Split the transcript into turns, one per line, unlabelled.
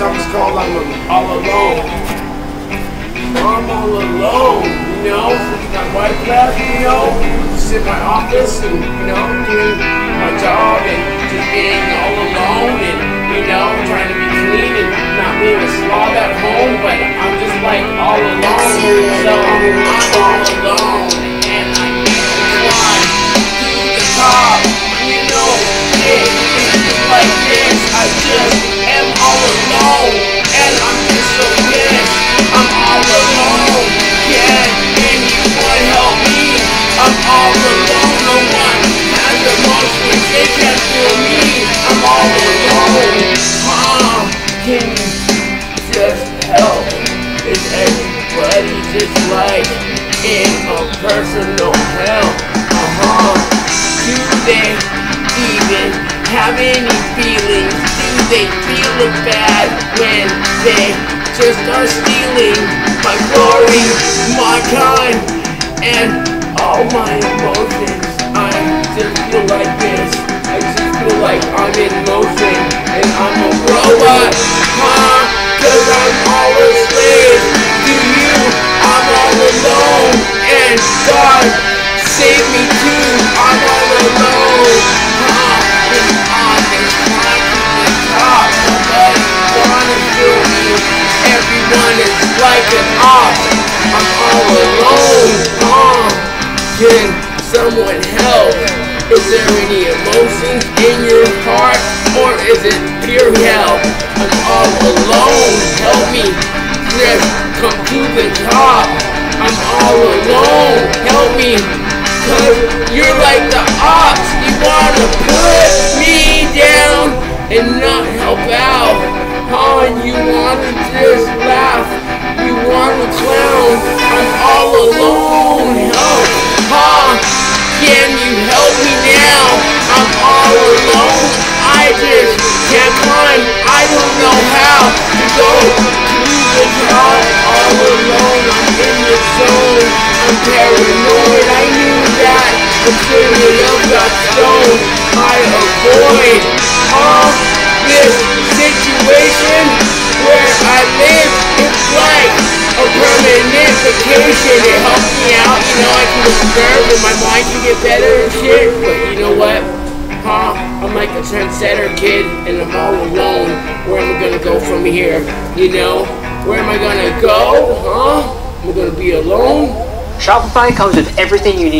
song's called I'm All Alone. I'm all alone, you know, my wife left, you know, just in my office and, you know, doing my job and just being all alone and, you know, trying to be clean and not being a slob at home, but I'm just like all alone, so I'm all alone and I climb to the top, you know, it, it's just like this, I just all alone and I'm just so I'm all alone, can anyone help me? I'm all alone, no one has they can't feel me, I'm all alone, can you just help? Is everybody just like in a personal hell? When they just are stealing my glory, my time, and all my emotions? I'm all alone, huh? Can someone help? Is there any emotions in your heart or is it pure hell? I'm all alone, help me just come to the top. I'm all alone, help me, cause you're like the ox. You wanna put me down and not help out. Huh? You wanna just laugh, paranoid. I knew that. I'm sitting up that stone. I avoid all this situation where I live. It's like a permanent vacation. It helps me out, you know, I can observe and my mind can get better and shit. But you know what? Huh? I'm like a trendsetter kid and I'm all alone. Where am I gonna go from here? You know? Where am I gonna go? Huh? I'm gonna be alone?
Shopify comes with everything you need.